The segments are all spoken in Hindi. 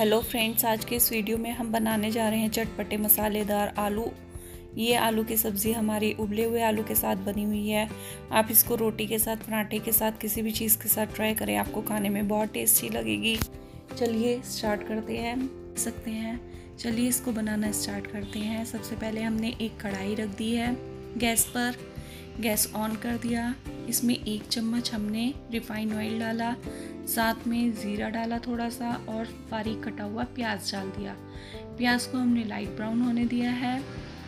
हेलो फ्रेंड्स, आज के इस वीडियो में हम बनाने जा रहे हैं चटपटे मसालेदार आलू। ये आलू की सब्ज़ी हमारी उबले हुए आलू के साथ बनी हुई है। आप इसको रोटी के साथ, पराठे के साथ, किसी भी चीज़ के साथ ट्राई करें, आपको खाने में बहुत टेस्टी लगेगी। चलिए स्टार्ट करते हैं। सकते हैं। चलिए इसको बनाना स्टार्ट करते हैं। सबसे पहले हमने एक कढ़ाई रख दी है गैस पर। गैस ऑन कर दिया। इसमें एक चम्मच हमने रिफाइंड ऑयल डाला। साथ में ज़ीरा डाला थोड़ा सा और बारीक कटा हुआ प्याज डाल दिया। प्याज को हमने लाइट ब्राउन होने दिया है।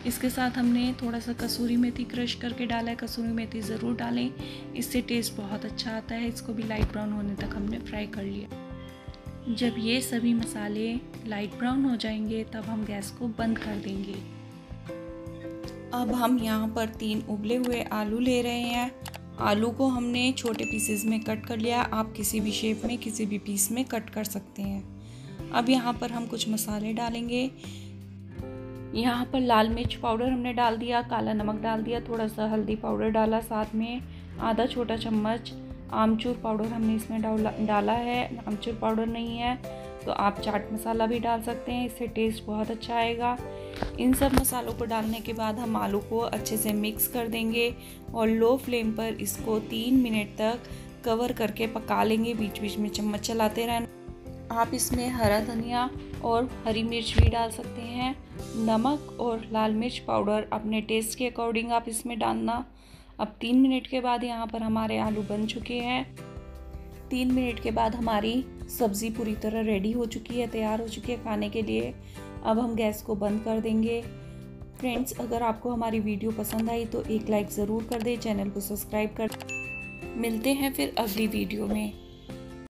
इसके साथ हमने थोड़ा सा कसूरी मेथी क्रश करके डाला है। कसूरी मेथी ज़रूर डालें। इससे टेस्ट बहुत अच्छा आता है। इसको भी लाइट ब्राउन होने तक हमने फ्राई कर लिया। जब ये सभी मसाले लाइट ब्राउन हो जाएँगे, तब हम गैस को बंद कर देंगे। अब हम यहाँ पर तीन उबले हुए आलू ले रहे हैं। आलू को हमने छोटे पीसेस में कट कर लिया। आप किसी भी शेप में, किसी भी पीस में कट कर सकते हैं। अब यहाँ पर हम कुछ मसाले डालेंगे। यहाँ पर लाल मिर्च पाउडर हमने डाल दिया, काला नमक डाल दिया, थोड़ा सा हल्दी पाउडर डाला साथ में, आधा छोटा चम्मच आमचूर पाउडर हमने इसमें डाला है। आमचूर पाउडर नहीं है। तो आप चाट मसाला भी डाल सकते हैं, इससे टेस्ट बहुत अच्छा आएगा। इन सब मसालों को डालने के बाद हम आलू को अच्छे से मिक्स कर देंगे और लो फ्लेम पर इसको तीन मिनट तक कवर करके पका लेंगे बीच बीच में चम्मच चलाते रहना। आप इसमें हरा धनिया और हरी मिर्च भी डाल सकते हैं। नमक और लाल मिर्च पाउडर अपने टेस्ट के अकॉर्डिंग आप इसमें डालना। अब तीन मिनट के बाद यहाँ पर हमारे आलू बन चुके हैं। तीन मिनट के बाद हमारी सब्ज़ी पूरी तरह रेडी हो चुकी है, तैयार हो चुकी है खाने के लिए। अब हम गैस को बंद कर देंगे। फ्रेंड्स अगर आपको हमारी वीडियो पसंद आई तो एक लाइक ज़रूर कर दें, चैनल को सब्सक्राइब कर मिलते हैं फिर अगली वीडियो में।